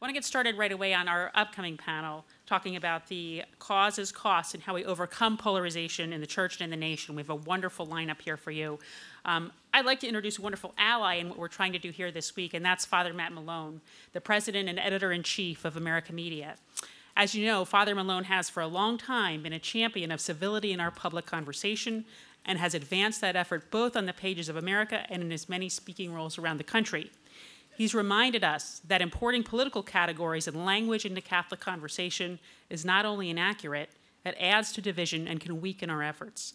I want to get started right away on our upcoming panel, talking about the causes, costs, and how we overcome polarization in the church and in the nation. We have a wonderful lineup here for you. Um, I'd like to introduce a wonderful ally in what we're trying to do here this week, and that's Father Matt Malone, the president and editor in chief of America Media. As you know, Father Malone has for a long time been a champion of civility in our public conversation and has advanced that effort both on the pages of America and in his many speaking roles around the country. He's reminded us that importing political categories and language into Catholic conversation is not only inaccurate, it adds to division and can weaken our efforts.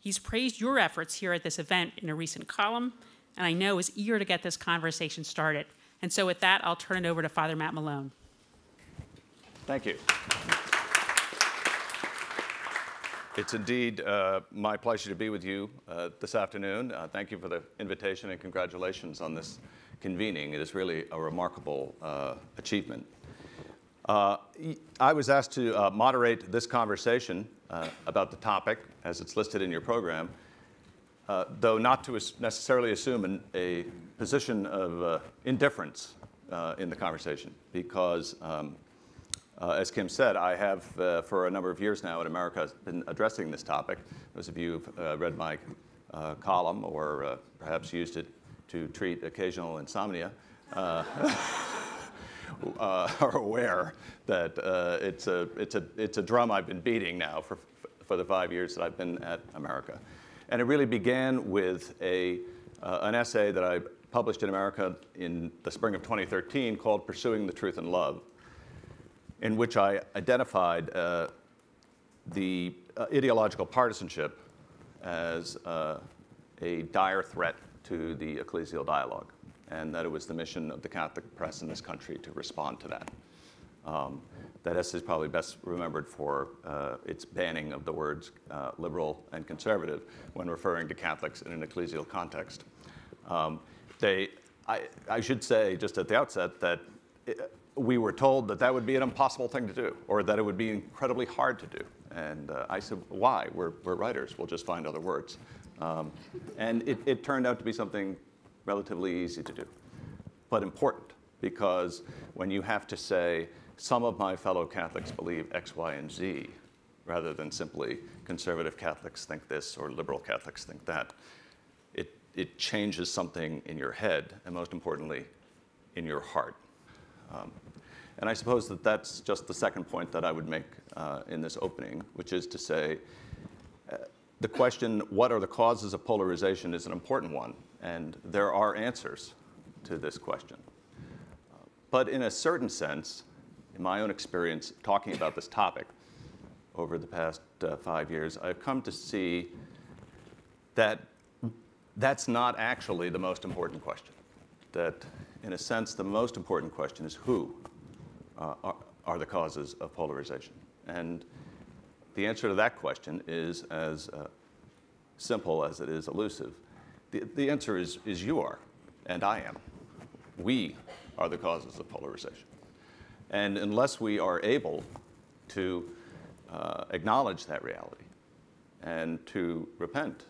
He's praised your efforts here at this event in a recent column, and I know is eager to get this conversation started. And so, with that, I'll turn it over to Father Matt Malone. Thank you. It's indeed uh, my pleasure to be with you uh, this afternoon. Uh, thank you for the invitation and congratulations on this convening. It is really a remarkable uh, achievement. Uh, I was asked to uh, moderate this conversation uh, about the topic as it's listed in your program, uh, though not to necessarily assume an, a position of uh, indifference in the conversation, because um, as Kim said, I have for a number of years now in America been addressing this topic. Those of you who've read my column or perhaps used it to treat occasional insomnia uh, uh, are aware that uh, it's, a, it's, a, it's a drum I've been beating now for, for the five years that I've been at America. And it really began with a, uh, an essay that I published in America in the spring of 2013 called Pursuing the Truth and Love, in which I identified uh, the uh, ideological partisanship as a dire threat to the ecclesial dialogue, and that it was the mission of the Catholic press in this country to respond to that. Um, that essay is probably best remembered for uh, its banning of the words uh, liberal and conservative when referring to Catholics in an ecclesial context. Um, they, I, I, should say just at the outset that it, we were told that that would be an impossible thing to do, or that it would be incredibly hard to do. And uh, I said, why? We're, we're writers, we'll just find other words. Um, and it, it turned out to be something relatively easy to do, but important because when you have to say, some of my fellow Catholics believe X, Y, and Z, rather than simply conservative Catholics think this or liberal Catholics think that, it, it changes something in your head, and most importantly, in your heart. Um, and I suppose that that's just the second point that I would make uh, in this opening, which is to say, uh, the question, what are the causes of polarization, is an important one, and there are answers to this question. But in a certain sense, in my own experience talking about this topic over the past uh, five years, I've come to see that that's not actually the most important question. That, in a sense, the most important question is who uh, are, are the causes of polarization. And the answer to that question is as uh, simple as it is elusive. The, the answer is, is you are, and I am. We are the causes of polarization. And unless we are able to uh, acknowledge that reality and to repent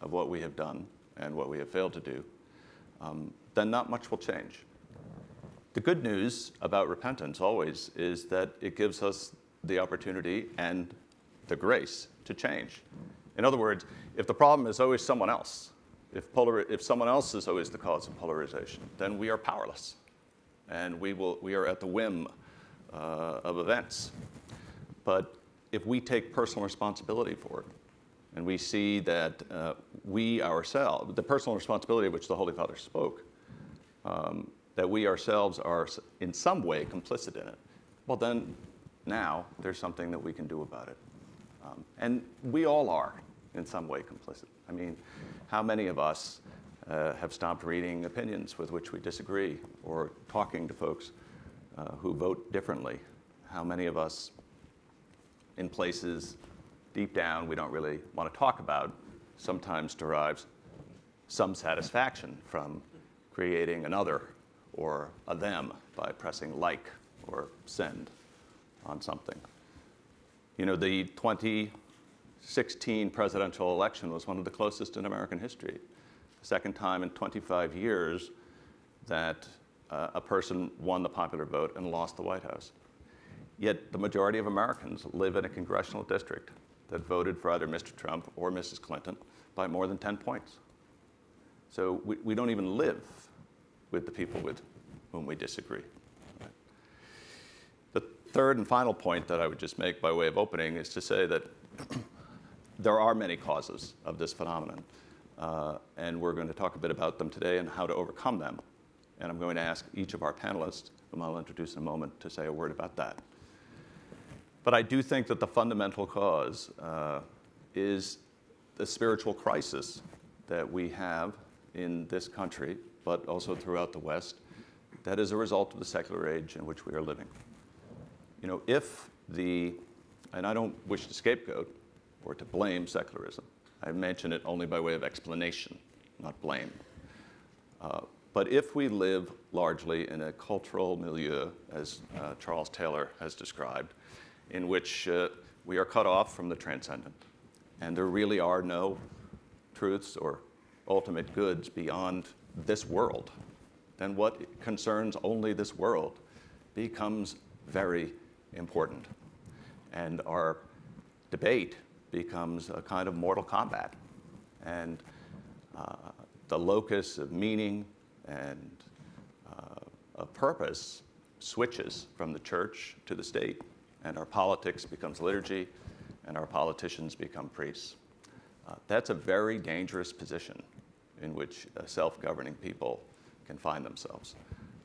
of what we have done and what we have failed to do, um, then not much will change. The good news about repentance always is that it gives us the opportunity and the grace to change. In other words, if the problem is always someone else, if, polar, if someone else is always the cause of polarization, then we are powerless. And we, will, we are at the whim uh, of events. But if we take personal responsibility for it, and we see that uh, we ourselves, the personal responsibility of which the Holy Father spoke, um, that we ourselves are in some way complicit in it, well, then now there's something that we can do about it. Um, and we all are in some way complicit. I mean, how many of us uh, have stopped reading opinions with which we disagree or talking to folks uh, who vote differently? How many of us, in places deep down we don't really want to talk about, sometimes derives some satisfaction from creating another or a them by pressing like or send on something. You know, the 2016 presidential election was one of the closest in American history. The second time in 25 years that uh, a person won the popular vote and lost the White House. Yet the majority of Americans live in a congressional district that voted for either Mr. Trump or Mrs. Clinton by more than 10 points. So we, we don't even live with the people with whom we disagree. Third and final point that I would just make by way of opening is to say that there are many causes of this phenomenon. Uh, and we're going to talk a bit about them today and how to overcome them. And I'm going to ask each of our panelists, whom I'll introduce in a moment, to say a word about that. But I do think that the fundamental cause uh, is the spiritual crisis that we have in this country, but also throughout the West, that is a result of the secular age in which we are living. You know, if the, and I don't wish to scapegoat or to blame secularism, I mention it only by way of explanation, not blame. Uh, but if we live largely in a cultural milieu, as uh, Charles Taylor has described, in which uh, we are cut off from the transcendent, and there really are no truths or ultimate goods beyond this world, then what concerns only this world becomes very important. And our debate becomes a kind of mortal combat. And uh, the locus of meaning and uh, of purpose switches from the church to the state, and our politics becomes liturgy, and our politicians become priests. Uh, that's a very dangerous position in which self governing people can find themselves.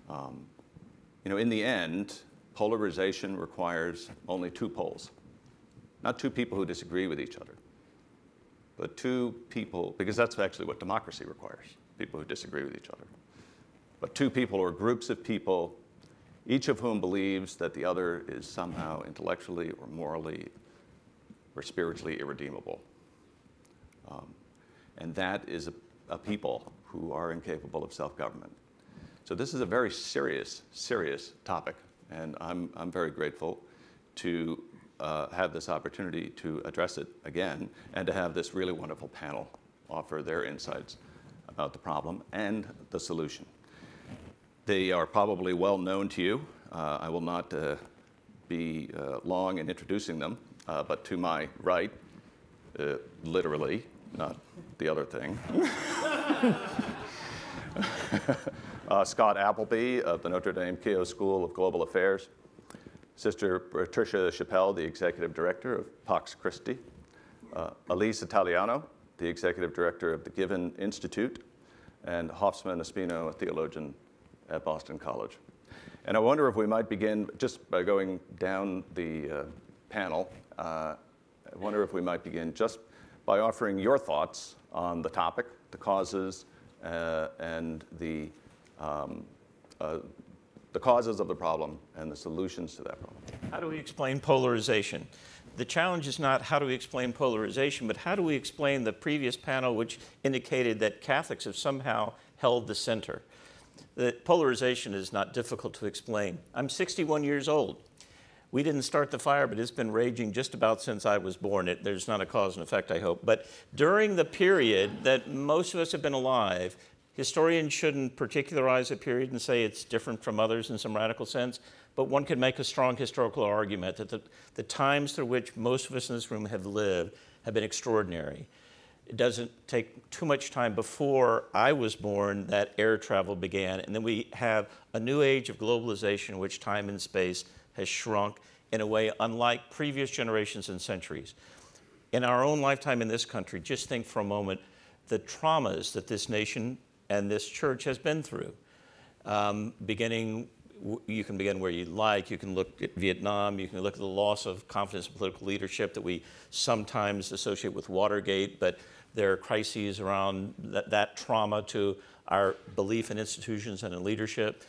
Um, you know, in the end, polarization requires only two poles, not two people who disagree with each other, but two people, because that's actually what democracy requires people who disagree with each other. But two people or groups of people, each of whom believes that the other is somehow intellectually or morally or spiritually irredeemable. Um, and that is a, a people who are incapable of self government. So, this is a very serious, serious topic, and I'm, I'm very grateful to uh, have this opportunity to address it again and to have this really wonderful panel offer their insights about the problem and the solution. They are probably well known to you. Uh, I will not uh, be uh, long in introducing them, uh, but to my right, uh, literally, not the other thing. uh, Scott Appleby of the Notre Dame Keough School of Global Affairs, Sister Patricia Chappell, the Executive Director of Pax Christi, uh, Elise Italiano, the Executive Director of the Given Institute, and Hosffman Ospino, a theologian at Boston College. And I wonder if we might begin just by going down the uh, panel. Uh, I wonder if we might begin just by offering your thoughts on the topic, the causes, uh, and the, um, uh, the causes of the problem and the solutions to that problem. How do we explain polarization? The challenge is not how do we explain polarization, but how do we explain the previous panel, which indicated that Catholics have somehow held the center. That polarization is not difficult to explain. I'm 61 years old. We didn't start the fire, but it's been raging just about since I was born. It, there's not a cause and effect, I hope. But during the period that most of us have been alive, historians shouldn't particularize a period and say it's different from others in some radical sense, but one could make a strong historical argument that the, the times through which most of us in this room have lived have been extraordinary. It doesn't take too much time before I was born that air travel began, and then we have a new age of globalization in which time and space has shrunk in a way unlike previous generations and centuries. In our own lifetime in this country, just think for a moment the traumas that this nation and this church has been through. Um, beginning, you can begin where you like. You can look at Vietnam. You can look at the loss of confidence in political leadership that we sometimes associate with Watergate, but there are crises around that, that trauma to our belief in institutions and in leadership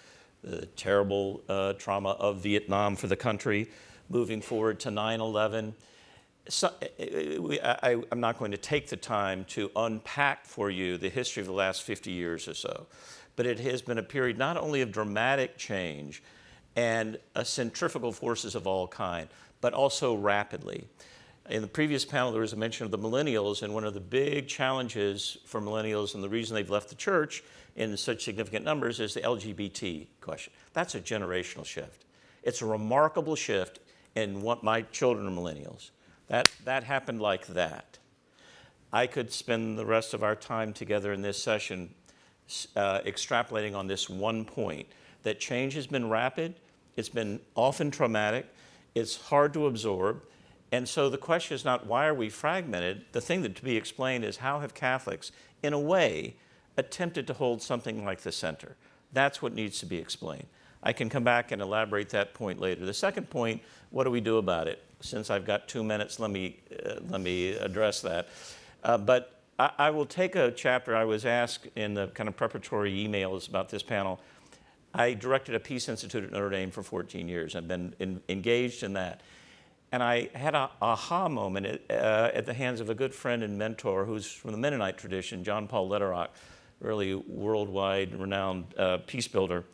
the terrible uh, trauma of Vietnam for the country, moving forward to 9 11. So, eh, eh, eh, I, am not going to take the time to unpack for you the history of the last 50 years or so, but it has been a period not only of dramatic change and centrifugal forces of all kind, but also rapidly. In the previous panel, there was a mention of the millennials, and one of the big challenges for millennials and the reason they've left the church in such significant numbers is the LGBT question. That's a generational shift. It's a remarkable shift in what my children are millennials. That, that happened like that. I could spend the rest of our time together in this session uh, extrapolating on this one point that change has been rapid, it's been often traumatic, it's hard to absorb. And so the question is not why are we fragmented? The thing that to be explained is how have Catholics, in a way, attempted to hold something like the center? That's what needs to be explained. I can come back and elaborate that point later. The second point, what do we do about it? Since I've got two minutes, let me, uh, let me address that. Uh, but I, I, will take a chapter I was asked in the kind of preparatory emails about this panel. I directed a Peace Institute at Notre Dame for 14 years. I've been in, engaged in that. And I had a aha moment at, uh, at, the hands of a good friend and mentor who's from the Mennonite tradition, John Paul Lederach, really worldwide renowned uh, peace builder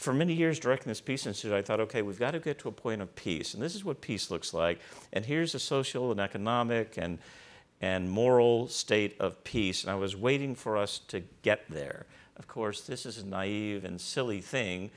for many years directing this Peace Institute, I thought, okay, we've got to get to a point of peace. And this is what peace looks like. And here's the social and economic and, and moral state of peace. And I was waiting for us to get there. Of course, this is a naive and silly thing.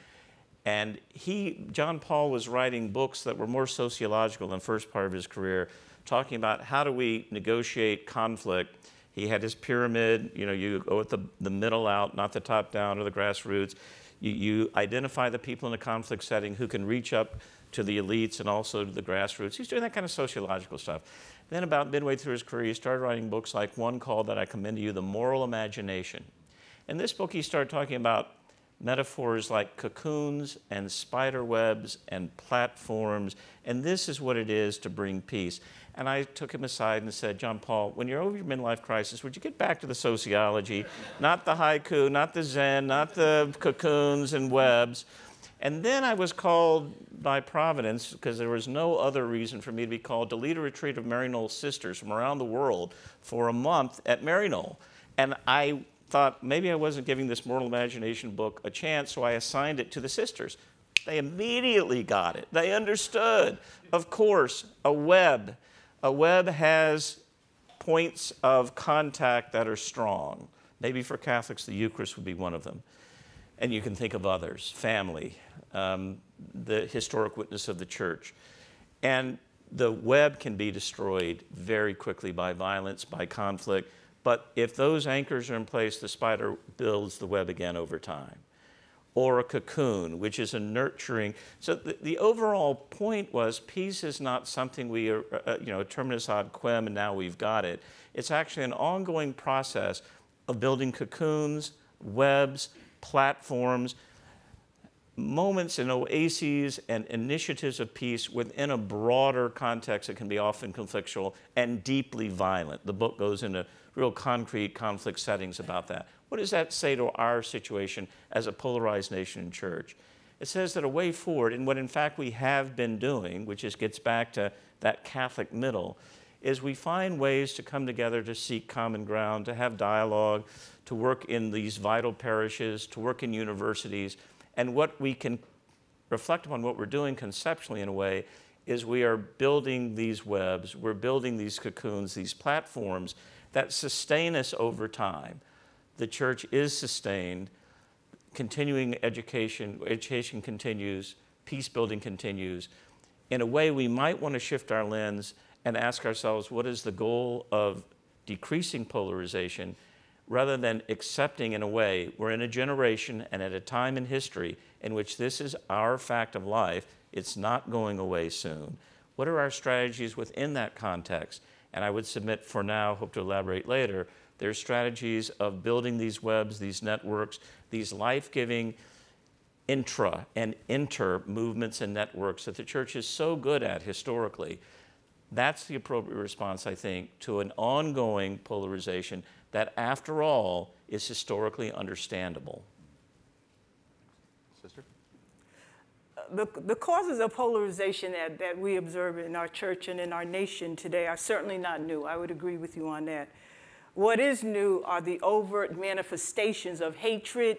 And he, John Paul, was writing books that were more sociological than the first part of his career, talking about how do we negotiate conflict. He had his pyramid, you know, you go with the, the middle out, not the top down or the grassroots. You, you identify the people in a conflict setting who can reach up to the elites and also to the grassroots. He's doing that kind of sociological stuff. Then, about midway through his career, he started writing books like one called that I commend to you, The Moral Imagination. In this book, he started talking about metaphors like cocoons and spider webs and platforms, and this is what it is to bring peace. And I took him aside and said, John Paul, when you're over your midlife crisis, would you get back to the sociology, not the haiku, not the Zen, not the cocoons and webs? And then I was called by Providence, because there was no other reason for me to be called, to lead a retreat of Mary Maryknoll sisters from around the world for a month at Mary Maryknoll. And I thought maybe I wasn't giving this Moral Imagination book a chance, so I assigned it to the sisters. They immediately got it. They understood. Of course, a web a web has points of contact that are strong. Maybe for Catholics, the Eucharist would be one of them. And you can think of others family, um, the historic witness of the church. And the web can be destroyed very quickly by violence, by conflict. But if those anchors are in place, the spider builds the web again over time or a cocoon, which is a nurturing. So the, the overall point was peace is not something we are, uh, uh, you know, terminus ad quem and now we've got it. It's actually an ongoing process of building cocoons, webs, platforms, moments and oases and initiatives of peace within a broader context that can be often conflictual and deeply violent. The book goes into real concrete conflict settings about that. What does that say to our situation as a polarized nation and church? It says that a way forward, and what in fact we have been doing, which just gets back to that Catholic middle, is we find ways to come together to seek common ground, to have dialogue, to work in these vital parishes, to work in universities. And what we can reflect upon what we're doing conceptually in a way is we are building these webs, we're building these cocoons, these platforms that sustain us over time the church is sustained, continuing education, education continues, peace building continues. In a way, we might want to shift our lens and ask ourselves what is the goal of decreasing polarization rather than accepting, in a way, we're in a generation and at a time in history in which this is our fact of life. It's not going away soon. What are our strategies within that context? And I would submit for now, hope to elaborate later, there's strategies of building these webs, these networks, these life giving intra and inter movements and networks that the church is so good at historically. That's the appropriate response, I think, to an ongoing polarization that, after all, is historically understandable. The, the causes of polarization that, that we observe in our church and in our nation today are certainly not new. I would agree with you on that. What is new are the overt manifestations of hatred,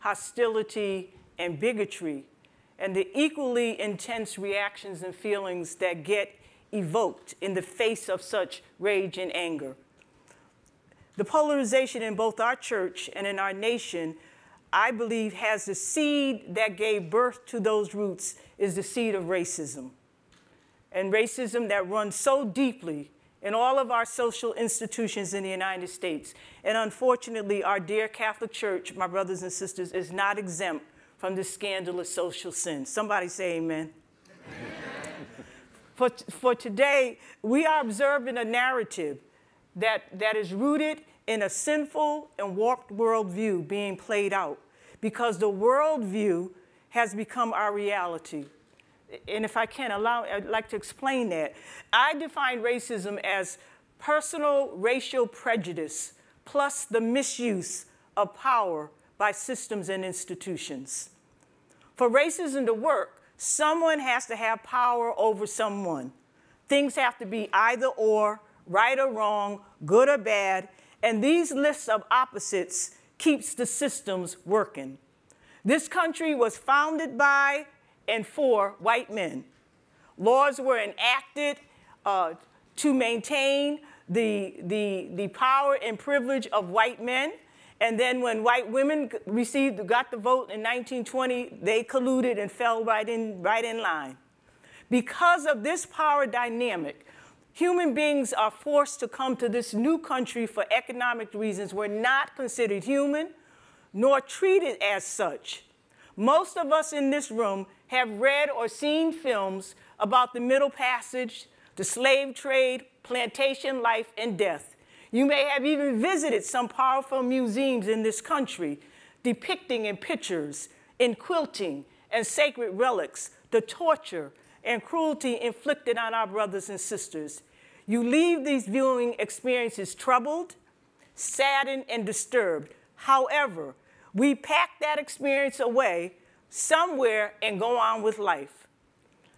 hostility, and bigotry, and the equally intense reactions and feelings that get evoked in the face of such rage and anger. The polarization in both our church and in our nation, I believe, has the seed that gave birth to those roots is the seed of racism. And racism that runs so deeply in all of our social institutions in the United States. And unfortunately, our dear Catholic Church, my brothers and sisters, is not exempt from this scandalous social sin. Somebody say amen. for, for today, we are observing a narrative that, that is rooted in a sinful and warped worldview being played out because the worldview has become our reality and if I can allow, I'd like to explain that. I define racism as personal racial prejudice plus the misuse of power by systems and institutions. For racism to work, someone has to have power over someone. Things have to be either or, right or wrong, good or bad, and these lists of opposites keeps the systems working. This country was founded by and for white men. Laws were enacted uh, to maintain the, the, the power and privilege of white men. And then when white women received, got the vote in 1920, they colluded and fell right in, right in line. Because of this power dynamic, human beings are forced to come to this new country for economic reasons. We're not considered human, nor treated as such. Most of us in this room have read or seen films about the Middle Passage, the slave trade, plantation life, and death. You may have even visited some powerful museums in this country depicting in pictures, in quilting, and sacred relics the torture and cruelty inflicted on our brothers and sisters. You leave these viewing experiences troubled, saddened, and disturbed. However, we pack that experience away somewhere and go on with life.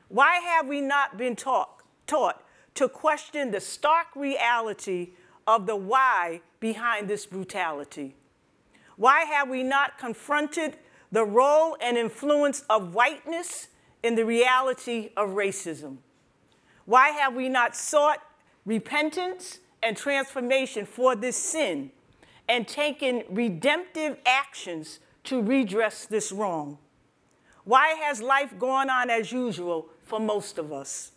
Why have we not been taught, taught to question the stark reality of the why behind this brutality? Why have we not confronted the role and influence of whiteness in the reality of racism? Why have we not sought repentance and transformation for this sin and taken redemptive actions to redress this wrong? Why has life gone on as usual for most of us?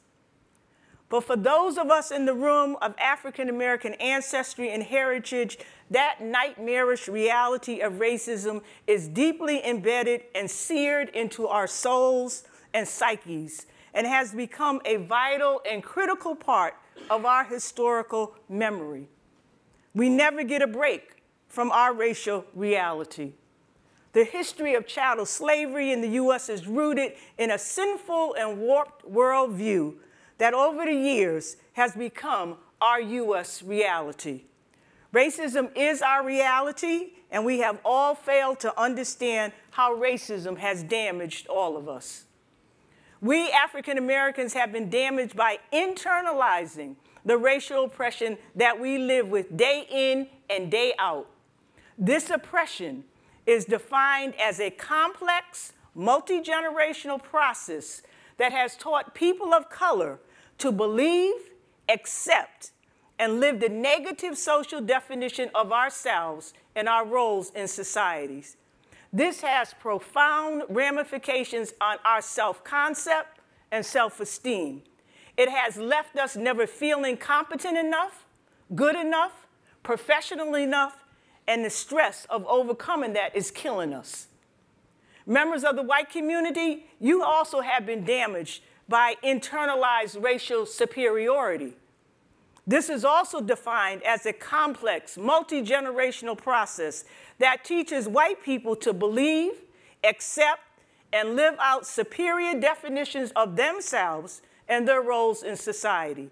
But for those of us in the room of African American ancestry and heritage, that nightmarish reality of racism is deeply embedded and seared into our souls and psyches and has become a vital and critical part of our historical memory. We never get a break from our racial reality. The history of chattel slavery in the U.S. is rooted in a sinful and warped worldview that over the years has become our U.S. reality. Racism is our reality, and we have all failed to understand how racism has damaged all of us. We African Americans have been damaged by internalizing the racial oppression that we live with day in and day out. This oppression is defined as a complex, multi generational process that has taught people of color to believe, accept, and live the negative social definition of ourselves and our roles in societies. This has profound ramifications on our self concept and self esteem. It has left us never feeling competent enough, good enough, professional enough, and the stress of overcoming that is killing us. Members of the white community, you also have been damaged by internalized racial superiority. This is also defined as a complex, multi generational process that teaches white people to believe, accept, and live out superior definitions of themselves and their roles in society.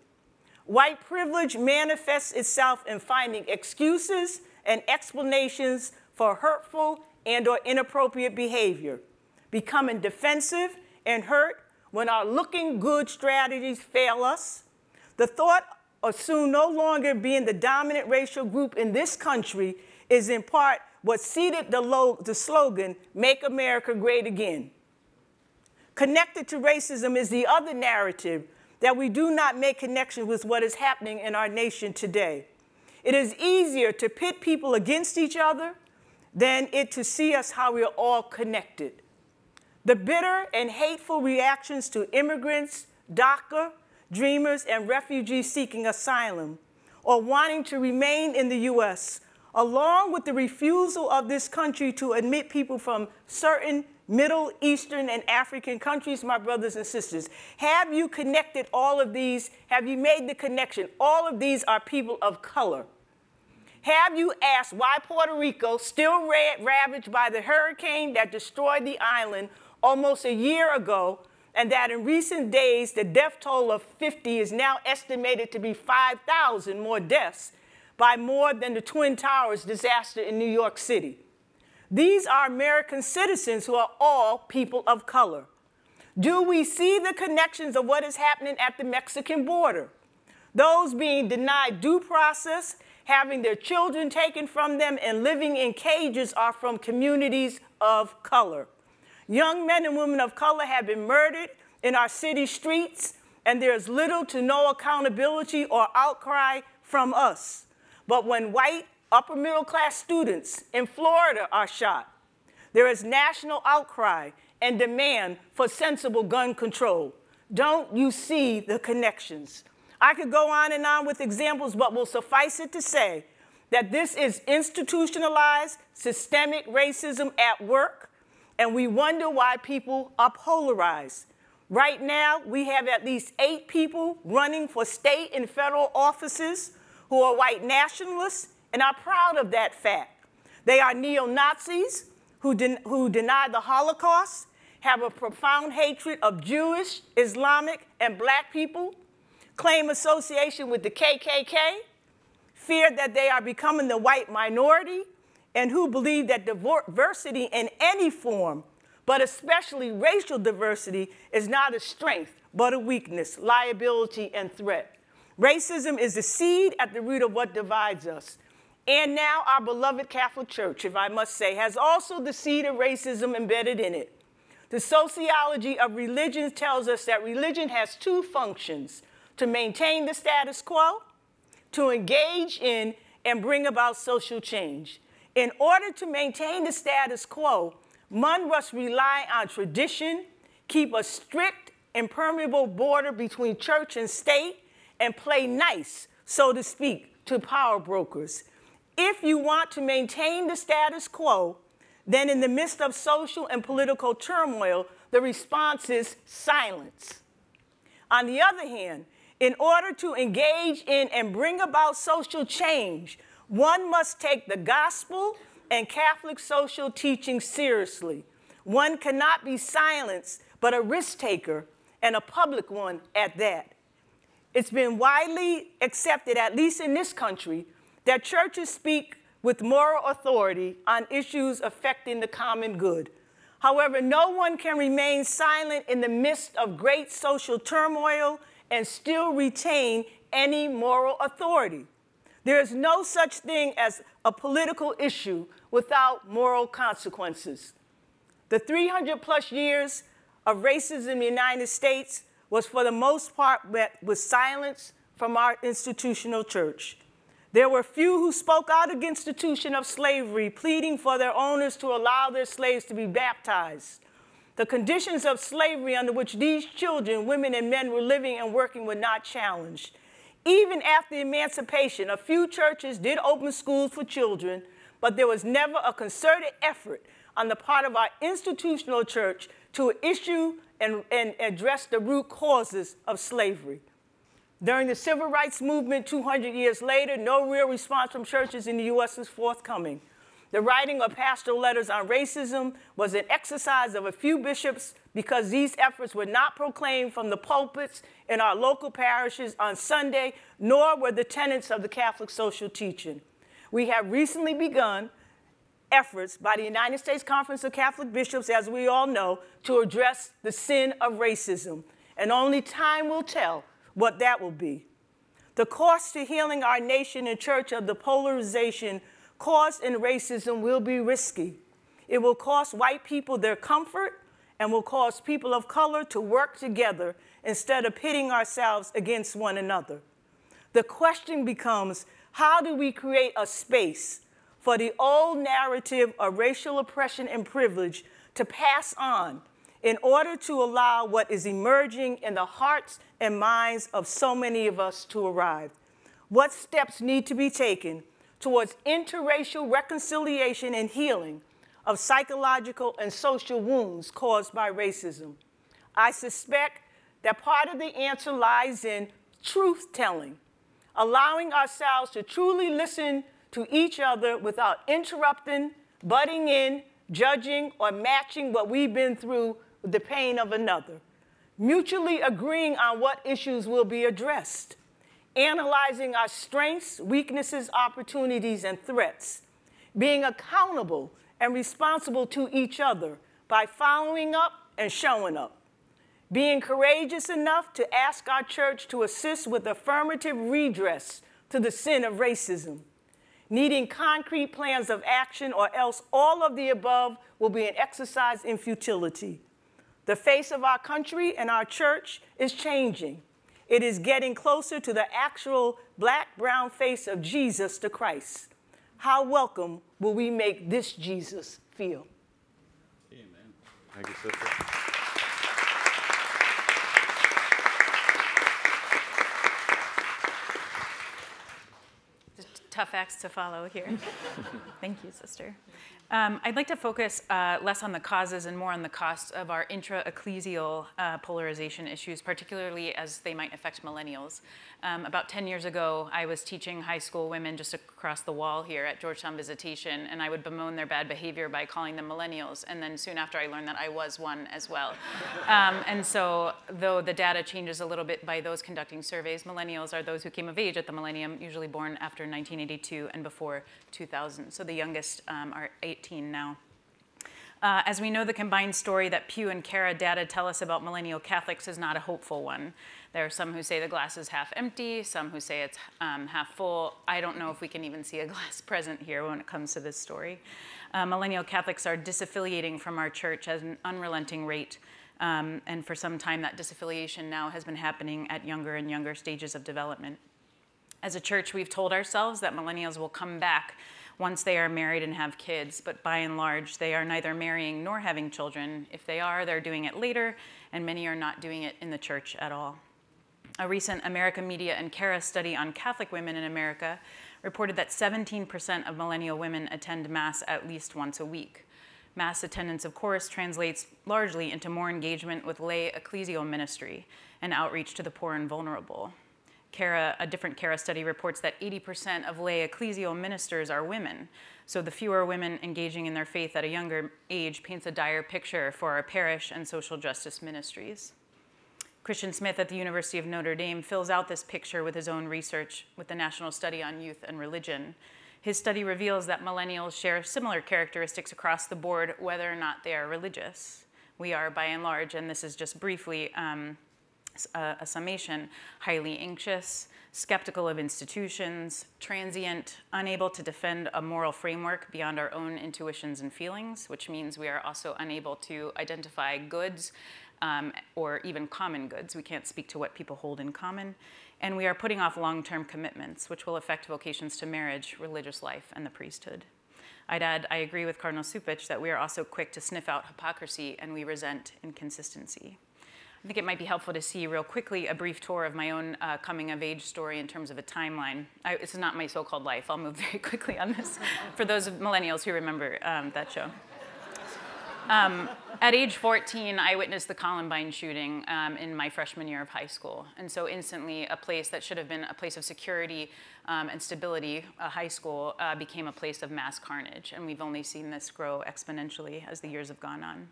White privilege manifests itself in finding excuses and explanations for hurtful and or inappropriate behavior, becoming defensive and hurt when our looking good strategies fail us. The thought of soon no longer being the dominant racial group in this country is in part what seeded the, the slogan, Make America Great Again. Connected to racism is the other narrative that we do not make connection with what is happening in our nation today. It is easier to pit people against each other than it to see us how we are all connected. The bitter and hateful reactions to immigrants, DACA, dreamers, and refugees seeking asylum or wanting to remain in the U.S., along with the refusal of this country to admit people from certain Middle Eastern and African countries, my brothers and sisters. Have you connected all of these? Have you made the connection? All of these are people of color. Have you asked why Puerto Rico, still ravaged by the hurricane that destroyed the island almost a year ago, and that in recent days the death toll of 50 is now estimated to be 5,000 more deaths by more than the Twin Towers disaster in New York City? These are American citizens who are all people of color. Do we see the connections of what is happening at the Mexican border? Those being denied due process having their children taken from them, and living in cages are from communities of color. Young men and women of color have been murdered in our city streets, and there's little to no accountability or outcry from us. But when white upper middle class students in Florida are shot, there is national outcry and demand for sensible gun control. Don't you see the connections? I could go on and on with examples, but will suffice it to say that this is institutionalized, systemic racism at work, and we wonder why people are polarized. Right now, we have at least eight people running for state and federal offices who are white nationalists and are proud of that fact. They are neo Nazis who, den who deny the Holocaust, have a profound hatred of Jewish, Islamic, and black people, claim association with the KKK, fear that they are becoming the white minority, and who believe that diversity in any form, but especially racial diversity, is not a strength, but a weakness, liability, and threat. Racism is the seed at the root of what divides us. And now our beloved Catholic Church, if I must say, has also the seed of racism embedded in it. The sociology of religion tells us that religion has two functions to maintain the status quo, to engage in and bring about social change. In order to maintain the status quo, one must rely on tradition, keep a strict, impermeable border between church and state, and play nice, so to speak, to power brokers. If you want to maintain the status quo, then in the midst of social and political turmoil, the response is silence. On the other hand, in order to engage in and bring about social change, one must take the gospel and Catholic social teaching seriously. One cannot be silenced, but a risk taker, and a public one at that. It's been widely accepted, at least in this country, that churches speak with moral authority on issues affecting the common good. However, no one can remain silent in the midst of great social turmoil and still retain any moral authority. There is no such thing as a political issue without moral consequences. The 300 plus years of racism in the United States was for the most part met with silence from our institutional church. There were few who spoke out against the institution of slavery, pleading for their owners to allow their slaves to be baptized. The conditions of slavery under which these children, women, and men were living and working were not challenged. Even after emancipation, a few churches did open schools for children, but there was never a concerted effort on the part of our institutional church to issue and, and address the root causes of slavery. During the civil rights movement 200 years later, no real response from churches in the U.S. was forthcoming. The writing of pastoral letters on racism was an exercise of a few bishops because these efforts were not proclaimed from the pulpits in our local parishes on Sunday, nor were the tenets of the Catholic social teaching. We have recently begun efforts by the United States Conference of Catholic Bishops, as we all know, to address the sin of racism. And only time will tell what that will be. The cost to healing our nation and church of the polarization caused in racism will be risky. It will cost white people their comfort and will cause people of color to work together instead of pitting ourselves against one another. The question becomes how do we create a space for the old narrative of racial oppression and privilege to pass on in order to allow what is emerging in the hearts and minds of so many of us to arrive? What steps need to be taken towards interracial reconciliation and healing of psychological and social wounds caused by racism? I suspect that part of the answer lies in truth telling, allowing ourselves to truly listen to each other without interrupting, butting in, judging, or matching what we've been through with the pain of another. Mutually agreeing on what issues will be addressed. Analyzing our strengths, weaknesses, opportunities, and threats. Being accountable and responsible to each other by following up and showing up. Being courageous enough to ask our church to assist with affirmative redress to the sin of racism needing concrete plans of action, or else all of the above will be an exercise in futility. The face of our country and our church is changing. It is getting closer to the actual black, brown face of Jesus the Christ. How welcome will we make this Jesus feel? Amen. Thank you, sister. Tough acts to follow here. Thank you, sister. Um, I'd like to focus uh, less on the causes and more on the costs of our intra-ecclesial uh, polarization issues, particularly as they might affect millennials. Um, about 10 years ago, I was teaching high school women just across the wall here at Georgetown Visitation, and I would bemoan their bad behavior by calling them millennials. And then soon after, I learned that I was one as well. Um, and so, though the data changes a little bit by those conducting surveys, millennials are those who came of age at the millennium, usually born after 1982 and before 2000. So the youngest um, are 18 now. Uh, as we know, the combined story that Pew and Cara data tell us about millennial Catholics is not a hopeful one. There are some who say the glass is half empty, some who say it's um, half full. I don't know if we can even see a glass present here when it comes to this story. Uh, millennial Catholics are disaffiliating from our church at an unrelenting rate. Um, and for some time, that disaffiliation now has been happening at younger and younger stages of development. As a church, we've told ourselves that millennials will come back once they are married and have kids, but by and large, they are neither marrying nor having children. If they are, they're doing it later, and many are not doing it in the church at all. A recent America Media and Cara study on Catholic women in America reported that 17% of millennial women attend Mass at least once a week. Mass attendance, of course, translates largely into more engagement with lay ecclesial ministry and outreach to the poor and vulnerable. Cara, a different Cara study reports that 80% of lay ecclesial ministers are women. So the fewer women engaging in their faith at a younger age paints a dire picture for our parish and social justice ministries. Christian Smith at the University of Notre Dame fills out this picture with his own research with the National Study on Youth and Religion. His study reveals that millennials share similar characteristics across the board, whether or not they are religious. We are, by and large, and this is just briefly um, a, a summation, highly anxious, skeptical of institutions, transient, unable to defend a moral framework beyond our own intuitions and feelings, which means we are also unable to identify goods um, or even common goods. We can't speak to what people hold in common. And we are putting off long-term commitments, which will affect vocations to marriage, religious life, and the priesthood. I'd add, I agree with Cardinal Cupich that we are also quick to sniff out hypocrisy and we resent inconsistency. I think it might be helpful to see real quickly a brief tour of my own uh, coming of age story in terms of a timeline. I, this is not my so-called life. I'll move very quickly on this for those millennials who remember um, that show. Um, at age 14, I witnessed the Columbine shooting um, in my freshman year of high school. And so instantly, a place that should have been a place of security um, and stability, a high school, uh, became a place of mass carnage. And we've only seen this grow exponentially as the years have gone on.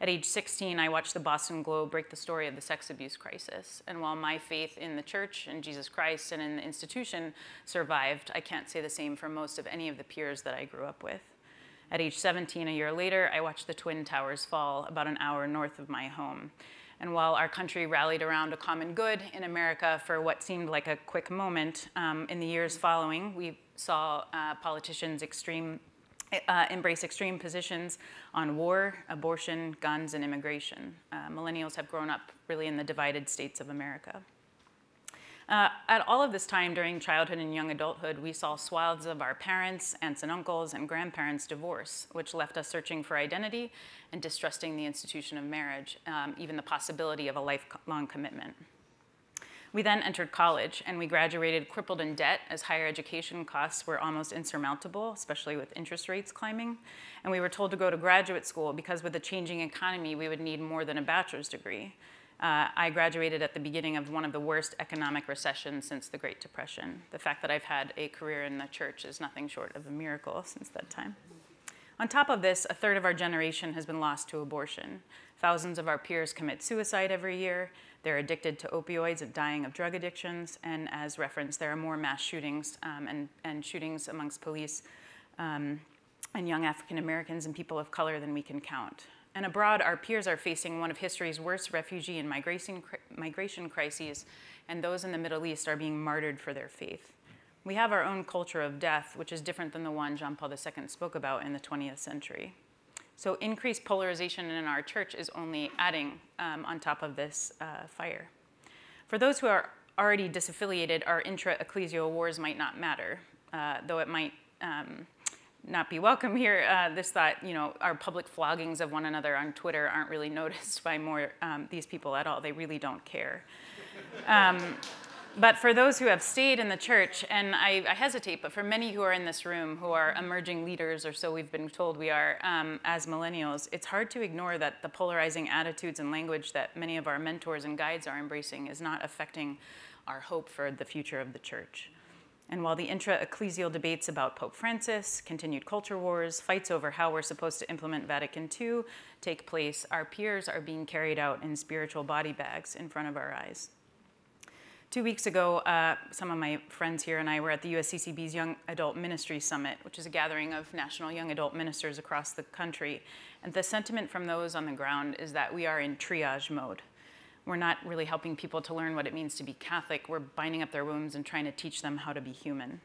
At age 16, I watched the Boston Globe break the story of the sex abuse crisis. And while my faith in the church and Jesus Christ and in the institution survived, I can't say the same for most of any of the peers that I grew up with. At age 17, a year later, I watched the Twin Towers fall about an hour north of my home. And while our country rallied around a common good in America for what seemed like a quick moment, um, in the years following, we saw uh, politicians extreme, uh, embrace extreme positions on war, abortion, guns, and immigration. Uh, millennials have grown up really in the divided states of America. Uh, at all of this time during childhood and young adulthood, we saw swaths of our parents, aunts and uncles, and grandparents divorce, which left us searching for identity and distrusting the institution of marriage, um, even the possibility of a lifelong commitment. We then entered college and we graduated crippled in debt as higher education costs were almost insurmountable, especially with interest rates climbing. And we were told to go to graduate school because with the changing economy, we would need more than a bachelor's degree. Uh, I graduated at the beginning of one of the worst economic recessions since the Great Depression. The fact that I've had a career in the church is nothing short of a miracle since that time. On top of this, a third of our generation has been lost to abortion. Thousands of our peers commit suicide every year. They're addicted to opioids and dying of drug addictions. And as referenced, there are more mass shootings um, and, and shootings amongst police um, and young African Americans and people of color than we can count. And abroad, our peers are facing one of history's worst refugee and migration, migration crises, and those in the Middle East are being martyred for their faith. We have our own culture of death, which is different than the one Jean Paul II spoke about in the 20th century. So increased polarization in our church is only adding um, on top of this uh, fire. For those who are already disaffiliated, our intra-ecclesial wars might not matter, uh, though it might um, not be welcome here. Uh, this thought, you know, our public floggings of one another on Twitter aren't really noticed by more um, these people at all. They really don't care. But for those who have stayed in the church, and I, I, hesitate, but for many who are in this room who are emerging leaders, or so we've been told we are um, as millennials, it's hard to ignore that the polarizing attitudes and language that many of our mentors and guides are embracing is not affecting our hope for the future of the church. And while the intra ecclesial debates about Pope Francis, continued culture wars, fights over how we're supposed to implement Vatican II take place, our peers are being carried out in spiritual body bags in front of our eyes. Two weeks ago, uh, some of my friends here and I were at the USCCB's Young Adult Ministry Summit, which is a gathering of national young adult ministers across the country. And the sentiment from those on the ground is that we are in triage mode. We're not really helping people to learn what it means to be Catholic. We're binding up their wounds and trying to teach them how to be human.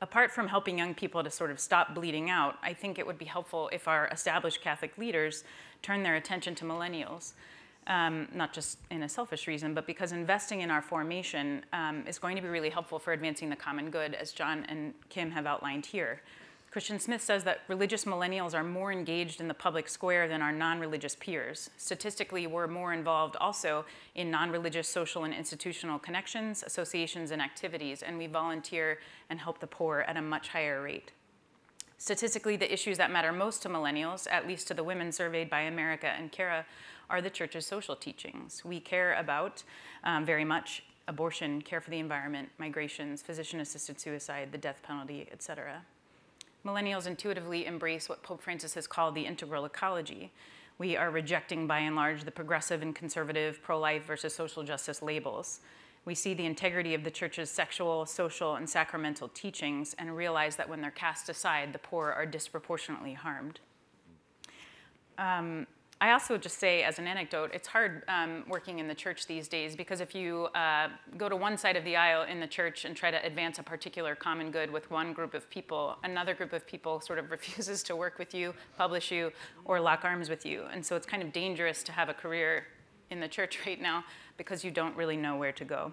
Apart from helping young people to sort of stop bleeding out, I think it would be helpful if our established Catholic leaders turn their attention to millennials um, not just in a selfish reason, but because investing in our formation um, is going to be really helpful for advancing the common good, as John and Kim have outlined here. Christian Smith says that religious millennials are more engaged in the public square than our non religious peers. Statistically, we're more involved also in non religious social and institutional connections, associations, and activities, and we volunteer and help the poor at a much higher rate. Statistically, the issues that matter most to millennials, at least to the women surveyed by America and CARA, are the church's social teachings. We care about um, very much abortion, care for the environment, migrations, physician-assisted suicide, the death penalty, etc. Millennials intuitively embrace what Pope Francis has called the integral ecology. We are rejecting, by and large, the progressive and conservative pro-life versus social justice labels. We see the integrity of the church's sexual, social, and sacramental teachings and realize that when they're cast aside, the poor are disproportionately harmed. Um, I also just say, as an anecdote, it's hard um, working in the church these days because if you uh, go to one side of the aisle in the church and try to advance a particular common good with one group of people, another group of people sort of refuses to work with you, publish you, or lock arms with you. And so it's kind of dangerous to have a career in the church right now because you don't really know where to go.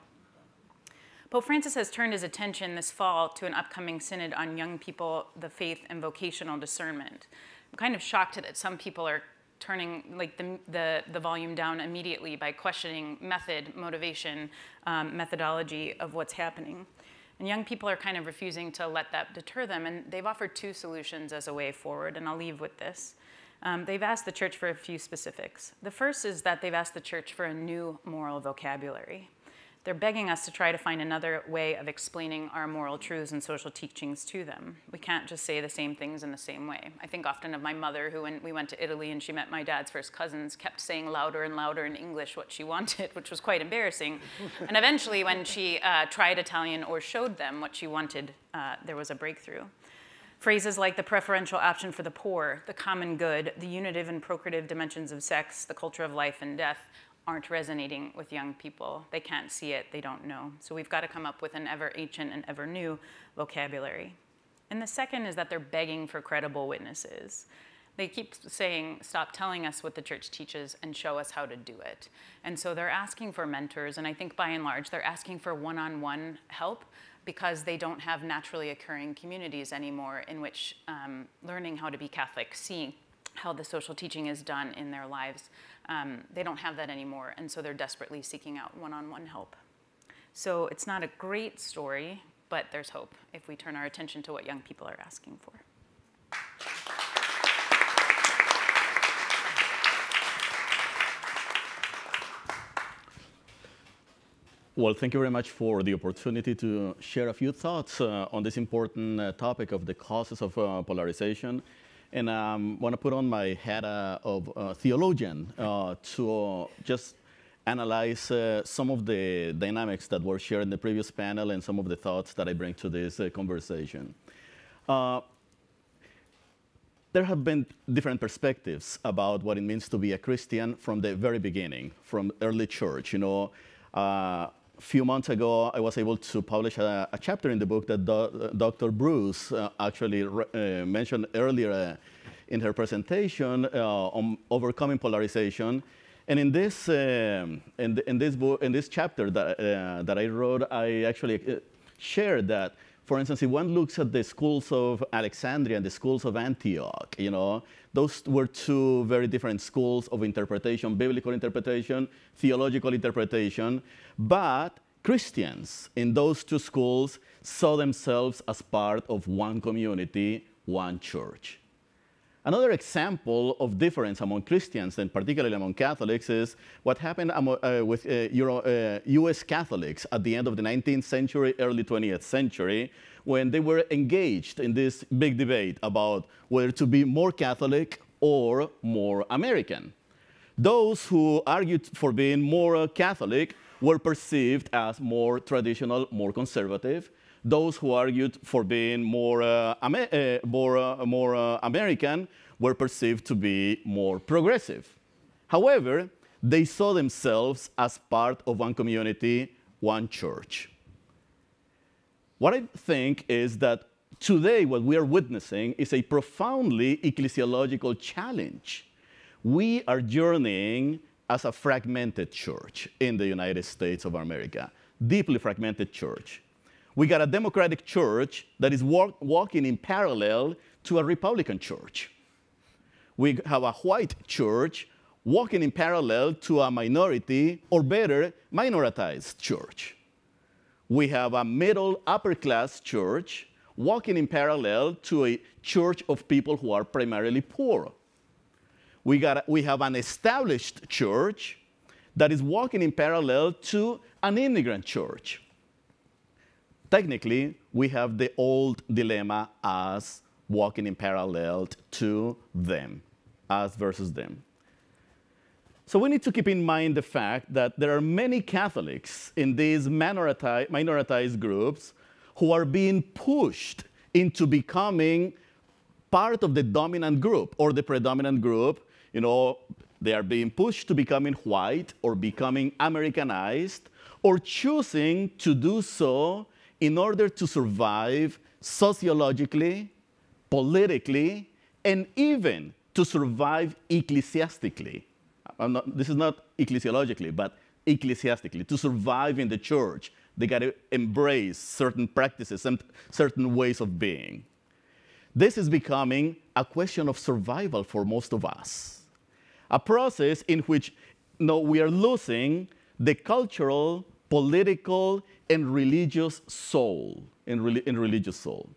Pope Francis has turned his attention this fall to an upcoming synod on young people, the faith, and vocational discernment. I'm kind of shocked that some people are turning like the, the, the, volume down immediately by questioning method, motivation, um, methodology of what's happening. And young people are kind of refusing to let that deter them, and they've offered two solutions as a way forward, and I'll leave with this. Um, they've asked the church for a few specifics. The first is that they've asked the church for a new moral vocabulary. They're begging us to try to find another way of explaining our moral truths and social teachings to them. We can't just say the same things in the same way. I think often of my mother, who, when we went to Italy and she met my dad's first cousins, kept saying louder and louder in English what she wanted, which was quite embarrassing. and eventually, when she uh, tried Italian or showed them what she wanted, uh, there was a breakthrough. Phrases like the preferential option for the poor, the common good, the unitive and procreative dimensions of sex, the culture of life and death aren't resonating with young people. They can't see it, they don't know. So we've got to come up with an ever ancient and ever new vocabulary. And the second is that they're begging for credible witnesses. They keep saying, stop telling us what the church teaches and show us how to do it. And so they're asking for mentors, and I think by and large, they're asking for one on one help because they don't have naturally occurring communities anymore in which um, learning how to be Catholic, seeing how the social teaching is done in their lives, um, they don't have that anymore, and so they're desperately seeking out one on one help. So it's not a great story, but there's hope if we turn our attention to what young people are asking for. Well, thank you very much for the opportunity to share a few thoughts uh, on this important uh, topic of the causes of uh, polarization. And I um, want to put on my hat uh, of uh, theologian uh, to just analyze some of the dynamics that were shared in the previous panel and some of the thoughts that I bring to this conversation. there have been different perspectives about what it means to be a Christian from the very beginning, from early church. You know, a few months ago, I was able to publish a, a chapter in the book that do, Dr. Bruce uh, actually uh, mentioned earlier uh, in her presentation uh, on overcoming polarization. And in this, um, in, the, in, this book, in this chapter that, uh, that I wrote, I actually uh, shared that for instance, if one looks at the schools of Alexandria and the schools of Antioch, you know, those were two very different schools of interpretation, biblical interpretation, theological interpretation. But Christians in those two schools saw themselves as part of one community, one church. Another example of difference among Christians, and particularly among Catholics, is what happened uh, with uh, Euro, uh, US Catholics at the end of the 19th century, early 20th century, when they were engaged in this big debate about whether to be more Catholic or more American. Those who argued for being more Catholic were perceived as more traditional, more conservative, those who argued for being more, uh, uh, more, uh, more American were perceived to be more progressive. However, they saw themselves as part of one community, one church. What I think is that today what we are witnessing is a profoundly ecclesiological challenge. We are journeying as a fragmented church in the United States of America, deeply fragmented church we got a Democratic church that is walk, walking in parallel to a Republican church. We have a white church walking in parallel to a minority, or better, minoritized church. We have a middle upper class church walking in parallel to a church of people who are primarily poor. We, got, we have an established church that is walking in parallel to an immigrant church technically, we have the old dilemma as walking in parallel to them, us versus them. So we need to keep in mind the fact that there are many Catholics in these minoritized, groups who are being pushed into becoming part of the dominant group or the predominant group. You know, they are being pushed to becoming white or becoming Americanized or choosing to do so in order to survive sociologically, politically, and even to survive ecclesiastically. Not, this is not ecclesiologically, but ecclesiastically. To survive in the church, they got to embrace certain practices and certain ways of being. This is becoming a question of survival for most of us. A process in which you know, we are losing the cultural, political, and religious soul. In, re in religious soul.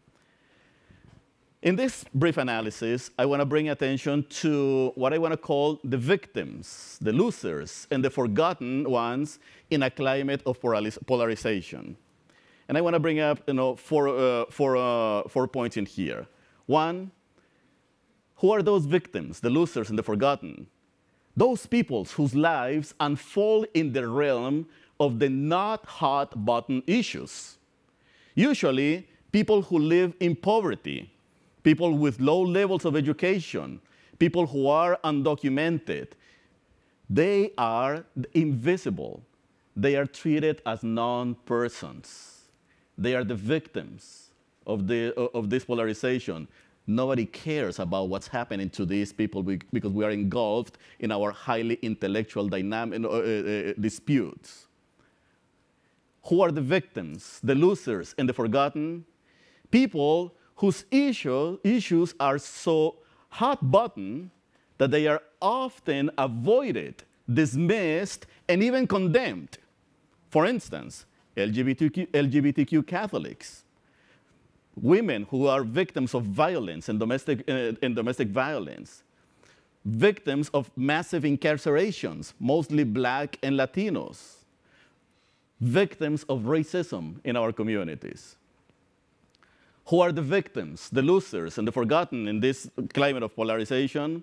In this brief analysis, I want to bring attention to what I want to call the victims, the losers, and the forgotten ones in a climate of polarization. And I want to bring up you know, four, uh, four, uh, four points in here. One, who are those victims, the losers and the forgotten? Those peoples whose lives unfold in the realm of the not hot button issues. Usually, people who live in poverty, people with low levels of education, people who are undocumented, they are invisible. They are treated as non persons. They are the victims of, the, of this polarization. Nobody cares about what's happening to these people because we are engulfed in our highly intellectual dynamic, uh, uh, disputes. Who are the victims, the losers, and the forgotten? People whose issue, issues are so hot button that they are often avoided, dismissed, and even condemned. For instance, LGBTQ, LGBTQ Catholics, women who are victims of violence and domestic, uh, and domestic violence, victims of massive incarcerations, mostly black and Latinos, victims of racism in our communities. Who are the victims, the losers, and the forgotten in this climate of polarization?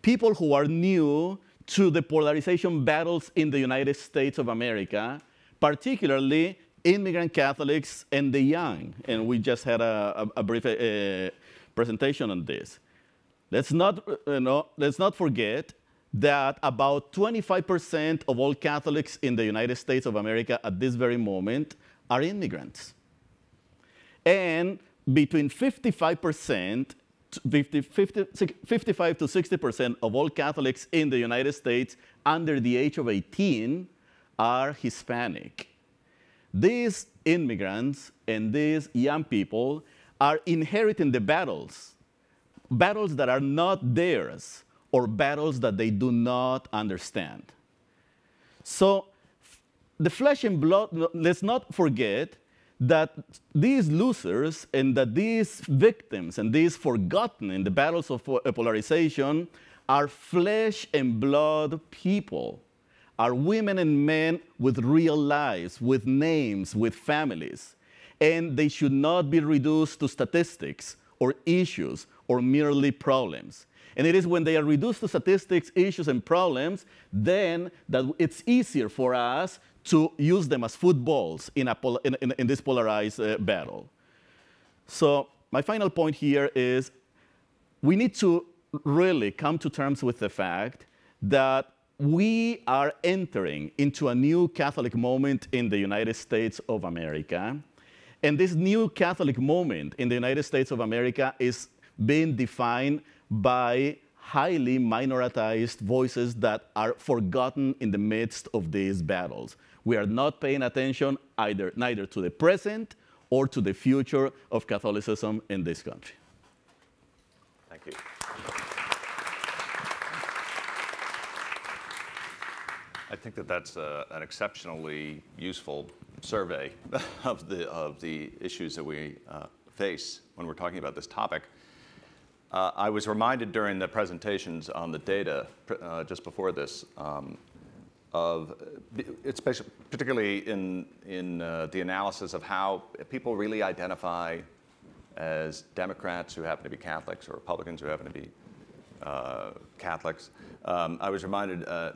People who are new to the polarization battles in the United States of America, particularly immigrant Catholics and the young. And we just had a, a, a brief uh, presentation on this. Let's not, uh, no, let's not forget that about 25% of all Catholics in the United States of America at this very moment are immigrants. And between 55%, 50, 50, 55 to 60% of all Catholics in the United States under the age of 18 are Hispanic. These immigrants and these young people are inheriting the battles, battles that are not theirs or battles that they do not understand. So, the flesh and blood, let's not forget that these losers and that these victims and these forgotten in the battles of uh, polarization are flesh and blood people are women and men with real lives, with names, with families. And they should not be reduced to statistics or issues or merely problems. And it is when they are reduced to statistics, issues, and problems, then that it's easier for us to use them as footballs in, a in, in, in this polarized uh, battle. So my final point here is we need to really come to terms with the fact that we are entering into a new Catholic moment in the United States of America. And this new Catholic moment in the United States of America is being defined by highly minoritized voices that are forgotten in the midst of these battles. We are not paying attention either, neither to the present or to the future of Catholicism in this country. Thank you. I think that that's uh, an exceptionally useful survey of the, of the issues that we uh, face when we're talking about this topic. Uh, I was reminded during the presentations on the data uh, just before this um, of, it's particularly in, in uh, the analysis of how people really identify as Democrats who happen to be Catholics or Republicans who happen to be uh, Catholics. Um, I was reminded uh,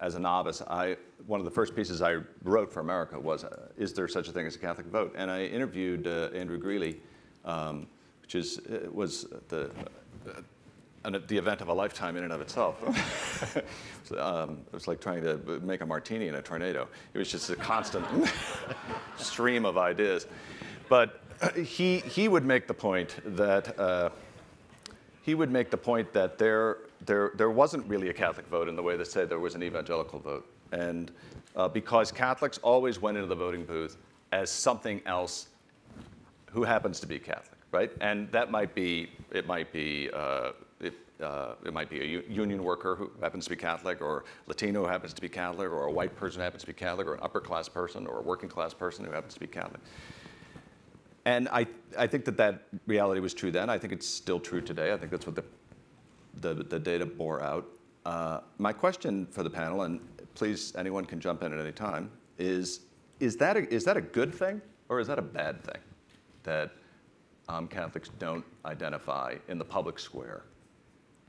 as a novice, I, one of the first pieces I wrote for America was, uh, is there such a thing as a Catholic vote? And I interviewed uh, Andrew Greeley, um, which is, uh, was the, uh, an, the event of a lifetime in and of itself. so, um, it was like trying to make a martini in a tornado. It was just a constant stream of ideas. But he, he would make the point that uh, he would make the point that there, there, there wasn't really a Catholic vote in the way they say there was an evangelical vote. And uh, because Catholics always went into the voting booth as something else who happens to be Catholic, right? And that might be, it might be, uh, it, uh, it might be a union worker who happens to be Catholic, or Latino who happens to be Catholic, or a white person who happens to be Catholic, or an upper class person, or a working class person who happens to be Catholic. And I, I think that that reality was true then. I think it's still true today. I think that's what the, the, the data bore out. Uh, my question for the panel, and please, anyone can jump in at any time, is, is, that a, is that a good thing or is that a bad thing that um, Catholics don't identify in the public square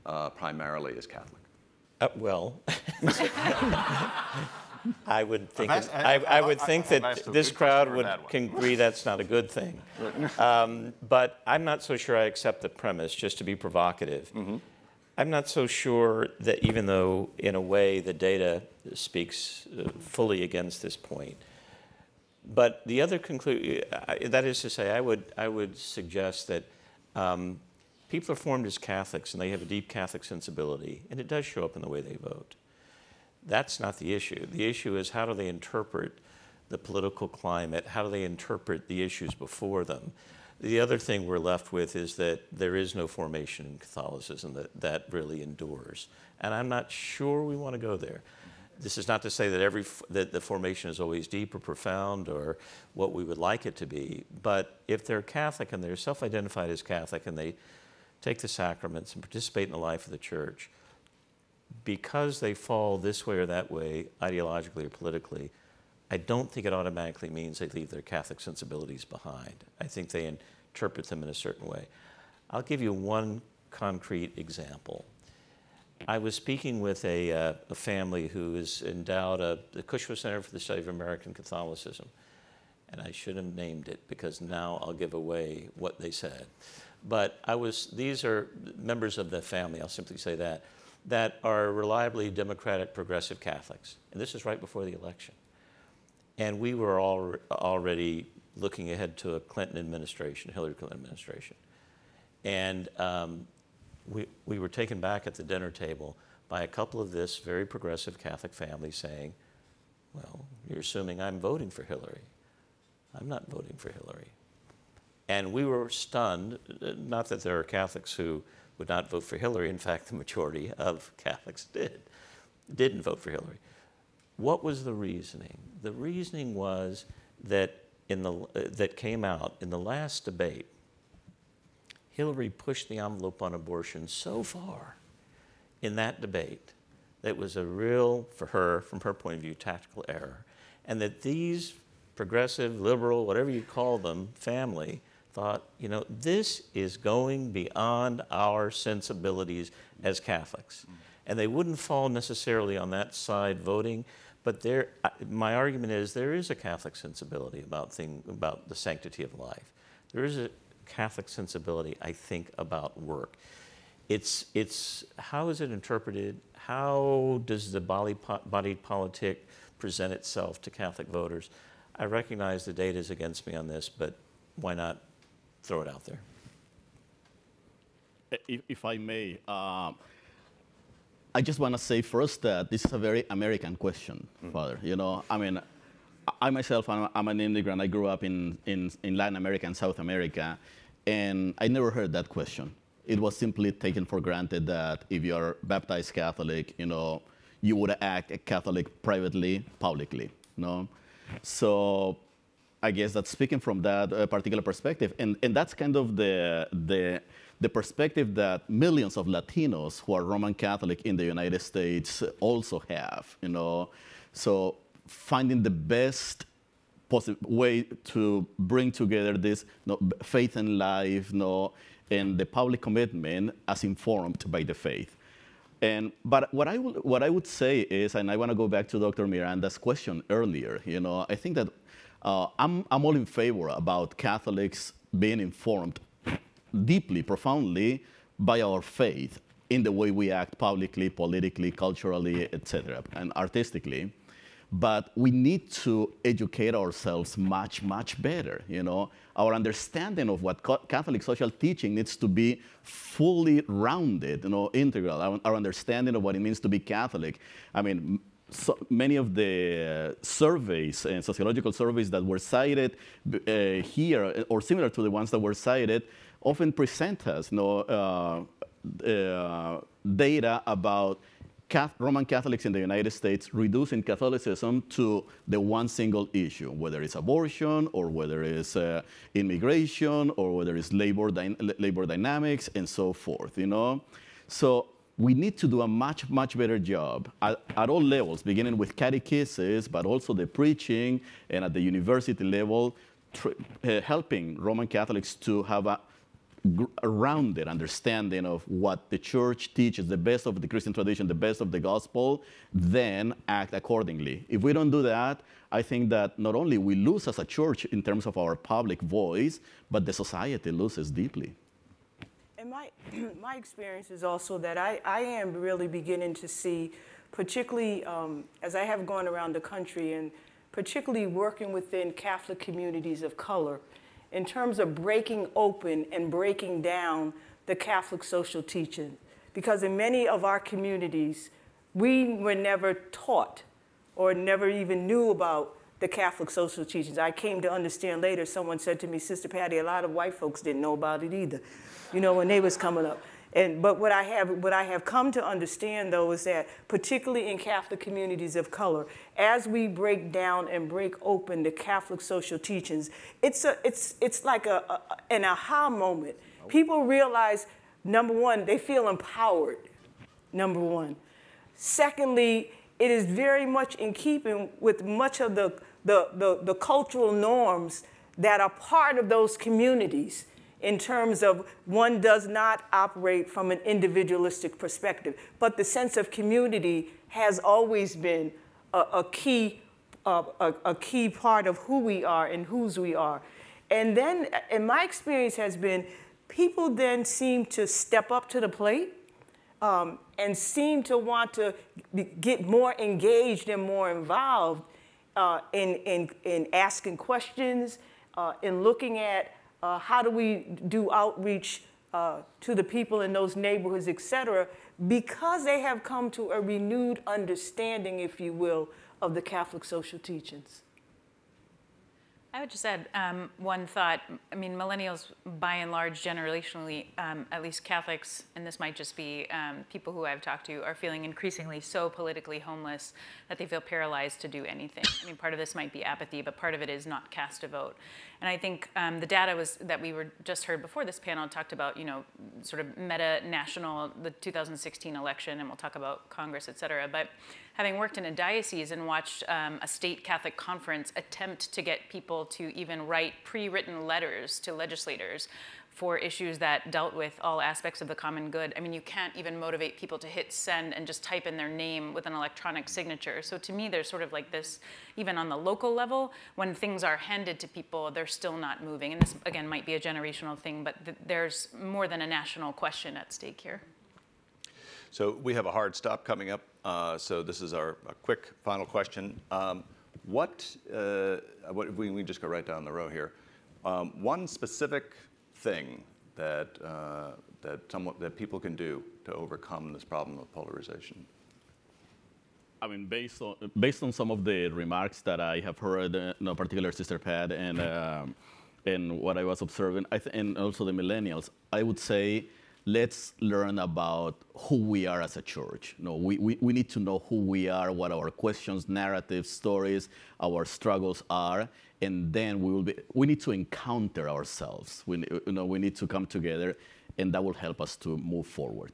uh, primarily as Catholic? Uh, well, I would think, asked, I, I, I, would think that this crowd would can agree that's not a good thing. Um, but I'm not so sure I accept the premise, just to be provocative. Mm-hmm. I'm not so sure that even though, in a way, the data speaks uh, fully against this point, but the other conclusion, that is to say, I would, I would suggest that um, people are formed as Catholics and they have a deep Catholic sensibility, and it does show up in the way they vote. That's not the issue. The issue is how do they interpret the political climate? How do they interpret the issues before them? The other thing we're left with is that there is no formation in Catholicism that, that really endures. And I'm not sure we want to go there. This is not to say that every that the formation is always deep or profound or what we would like it to be, but if they're Catholic and they're self-identified as Catholic and they take the sacraments and participate in the life of the church, because they fall this way or that way, ideologically or politically, I don't think it automatically means they leave their Catholic sensibilities behind. I think they interpret them in a certain way. I'll give you one concrete example. I was speaking with a, uh, a family who is endowed a, the Cushwa Center for the Study of American Catholicism. And I should have named it because now I'll give away what they said. But I was, these are members of the family, I'll simply say that, that are reliably Democratic progressive Catholics. And this is right before the election. And we were all, already looking ahead to a Clinton administration, Hillary Clinton administration. And um, we, we were taken back at the dinner table by a couple of this very progressive Catholic family saying, well, you're assuming I'm voting for Hillary. I'm not voting for Hillary. And we were stunned, not that there are Catholics who would not vote for Hillary. In fact, the majority of Catholics did, didn't vote for Hillary. What was the reasoning? The reasoning was that in the, that came out in the last debate Hillary pushed the envelope on abortion so far in that debate that it was a real, for her, from her point of view, tactical error. And that these progressive, liberal, whatever you call them, family, thought, you know, this is going beyond our sensibilities as Catholics. And they wouldn't fall necessarily on that side voting, but there, my argument is there is a Catholic sensibility about, thing, about the sanctity of life. There is a Catholic sensibility, I think, about work. It's, it's how is it interpreted? How does the body, body politic present itself to Catholic voters? I recognize the data is against me on this, but why not throw it out there? If, if I may, um, I just want to say first that this is a very American question, mm. Father. You know, I mean, I myself, I'm, I'm, an immigrant. I grew up in, in, in Latin America and South America, and I never heard that question. It was simply taken for granted that if you're baptized Catholic, you know, you would act a Catholic privately, publicly. No, so I guess that's speaking from that uh, particular perspective, and and that's kind of the the the perspective that millions of Latinos who are Roman Catholic in the United States also have. You know, so finding the best possible way to bring together this you know, faith and life you know, and the public commitment as informed by the faith. And, but what I, will, what I would say is, and I want to go back to Dr. Miranda's question earlier, you know, I think that uh, I'm, I'm all in favor about Catholics being informed deeply, profoundly by our faith in the way we act publicly, politically, culturally, etc., and artistically but we need to educate ourselves much, much better. You know, our understanding of what Catholic social teaching needs to be fully rounded, you know, integral. Our, our understanding of what it means to be Catholic. I mean, so many of the surveys and sociological surveys that were cited uh, here, or similar to the ones that were cited, often present us, you know, uh, uh, data about Roman Catholics in the United States reducing Catholicism to the one single issue, whether it's abortion or whether it's uh, immigration or whether it's labor, dy labor dynamics and so forth, you know? So we need to do a much, much better job at, at all levels, beginning with catechesis, but also the preaching and at the university level, uh, helping Roman Catholics to have a a rounded understanding of what the church teaches, the best of the Christian tradition, the best of the gospel, then act accordingly. If we don't do that, I think that not only we lose as a church in terms of our public voice, but the society loses deeply. And my, my experience is also that I, I am really beginning to see, particularly um, as I have gone around the country and particularly working within Catholic communities of color, in terms of breaking open and breaking down the Catholic social teaching. Because in many of our communities, we were never taught or never even knew about the Catholic social teachings. I came to understand later, someone said to me, Sister Patty, a lot of white folks didn't know about it either, you know, when they was coming up. And, but what I, have, what I have come to understand, though, is that particularly in Catholic communities of color, as we break down and break open the Catholic social teachings, it's, a, it's, it's like a, a, an aha moment. People realize, number one, they feel empowered, number one. Secondly, it is very much in keeping with much of the, the, the, the cultural norms that are part of those communities in terms of one does not operate from an individualistic perspective, but the sense of community has always been a, a key, uh, a, a, key part of who we are and whose we are. And then, and my experience has been, people then seem to step up to the plate um, and seem to want to get more engaged and more involved uh, in, in, in asking questions, uh, in looking at uh, how do we do outreach uh, to the people in those neighborhoods, et cetera, because they have come to a renewed understanding, if you will, of the Catholic social teachings. I would just add um, one thought. I mean, millennials, by and large, generationally, um, at least Catholics, and this might just be um, people who I've talked to, are feeling increasingly so politically homeless that they feel paralyzed to do anything. I mean, part of this might be apathy, but part of it is not cast a vote. And I think um, the data was that we were just heard before this panel talked about, you know, sort of meta national, the 2016 election, and we'll talk about Congress, et cetera. But having worked in a diocese and watched um, a state Catholic conference attempt to get people to even write pre-written letters to legislators for issues that dealt with all aspects of the common good. I mean, you can't even motivate people to hit send and just type in their name with an electronic signature. So to me, there's sort of like this, even on the local level, when things are handed to people, they're still not moving. And this, again, might be a generational thing, but th there's more than a national question at stake here. So we have a hard stop coming up. Uh, so this is our quick final question. Um, what, uh, what we, just go right down the row here. Um, one specific thing that, uh, that, somewhat, that people can do to overcome this problem of polarization? I mean, based on, based on some of the remarks that I have heard, uh, no particular Sister Pat, and, and what I was observing, I and also the millennials, I would say let's learn about who we are as a church. No, we, we, we need to know who we are, what our questions, narratives, stories, our struggles are, and then we will be, we need to encounter ourselves. We, you know, we need to come together, and that will help us to move forward.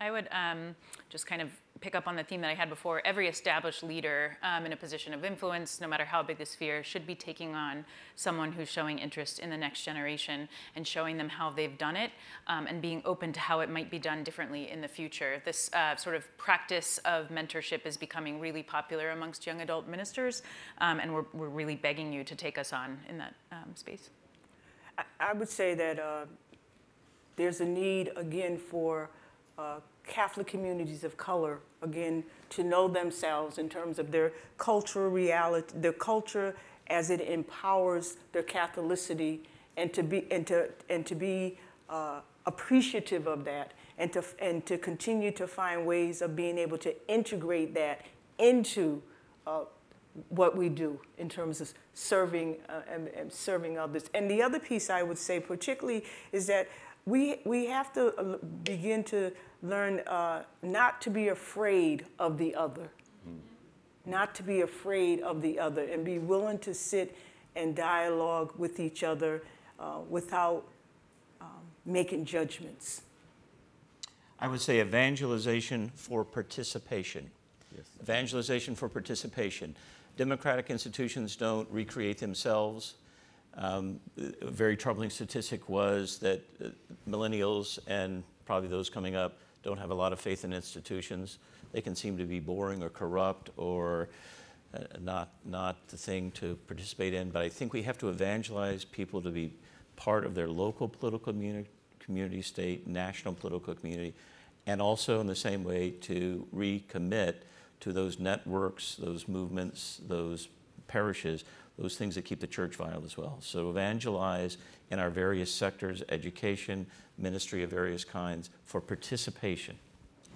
I would um, just kind of pick up on the theme that I had before. Every established leader um, in a position of influence, no matter how big the sphere, should be taking on someone who's showing interest in the next generation and showing them how they've done it um, and being open to how it might be done differently in the future. This uh, sort of practice of mentorship is becoming really popular amongst young adult ministers, um, and we're, we're really begging you to take us on in that um, space. I, I, would say that uh, there's a need, again, for uh, Catholic communities of color, again, to know themselves in terms of their cultural reality, their culture as it empowers their Catholicity, and to be, and to, and to be uh, appreciative of that, and to, and to continue to find ways of being able to integrate that into uh, what we do in terms of serving uh, and, and serving others. And the other piece I would say, particularly, is that we, we have to uh, begin to learn uh, not to be afraid of the other, mm. not to be afraid of the other, and be willing to sit and dialogue with each other uh, without um, making judgments. I would say evangelization for participation. Yes. Evangelization for participation. Democratic institutions don't recreate themselves. Um, a very troubling statistic was that uh, millennials and probably those coming up don't have a lot of faith in institutions. They can seem to be boring or corrupt or uh, not, not the thing to participate in. But I think we have to evangelize people to be part of their local political community, community state, national political community, and also in the same way to recommit to those networks, those movements, those parishes, those things that keep the church vital as well. So evangelize in our various sectors, education, ministry of various kinds, for participation.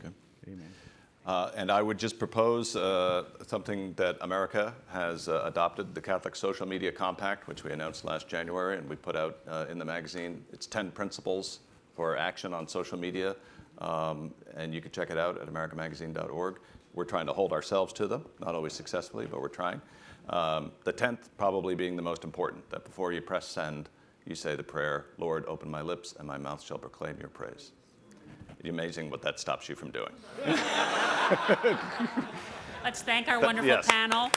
Okay. Amen. Uh, and I would just propose uh, something that America has uh, adopted, the Catholic Social Media Compact, which we announced last January and we put out uh, in the magazine. It's 10 principles for action on social media, um, and you can check it out at americamagazine.org. We're trying to hold ourselves to them, not always successfully, but we're trying. Um, the 10th probably being the most important, that before you press send, you say the prayer, Lord, open my lips and my mouth shall proclaim your praise. It's amazing what that stops you from doing. Let's thank our wonderful yes. panel.